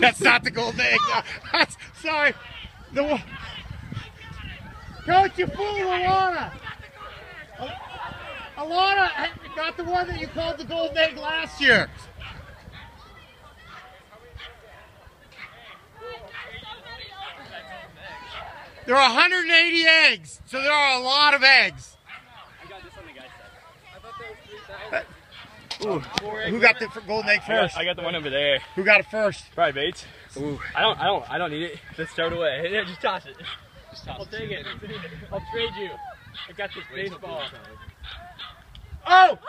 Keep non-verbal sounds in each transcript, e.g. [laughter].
That's not the golden egg. No, [laughs] that's, sorry. The one. Coach, you fool Alana. Alana eh, got the one that you called the golden egg last year. There are 180 eggs, so there are a lot of eggs. Ooh, who got the golden egg I got, first? I got the one over there. Who got it first? Probably Bates. Ooh. I don't. I don't. I don't need it. Let's throw it away. [laughs] Yeah, just toss it. Just toss I'll take it. I'll trade you. I got this baseball. Oh! [laughs]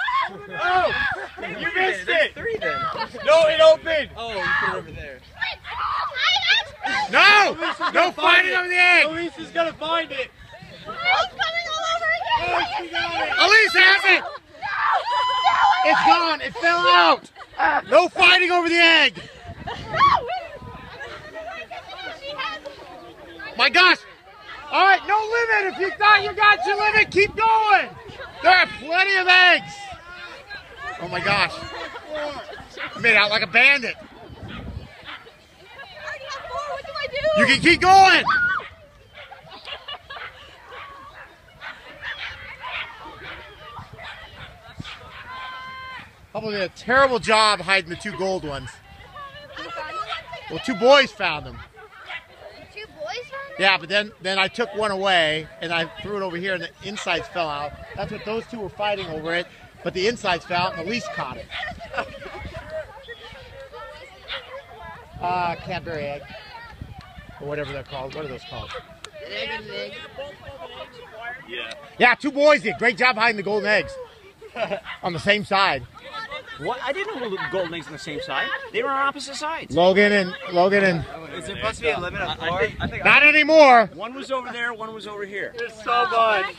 Oh! You missed it! Three then. No, it opened! Oh, you put it over there. No! No fighting over the egg! Elise is gonna find it. Elise has it! It's gone! It fell out! No fighting over the egg! My gosh! All right, no limit. If you thought you got your limit, keep going. There are plenty of eggs. Oh my gosh! You made out like a bandit. You can keep going. Probably did a terrible job hiding the two gold ones. Well, two boys found them. Two boys found them? Yeah, but then then I took one away and I threw it over here and the insides fell out. That's what those two were fighting over it. But the insides fell out and Elise caught it. [laughs] Uh, Cadbury egg. Or whatever they're called. What are those called? Yeah. Yeah, two boys did. Great job hiding the golden eggs. [laughs] on the same side. What? I didn't know the golden eggs on the same side. They were on opposite sides. Logan and Logan and Is it supposed to be a limit of four? not anymore. One was over there, one was over here. It's so much.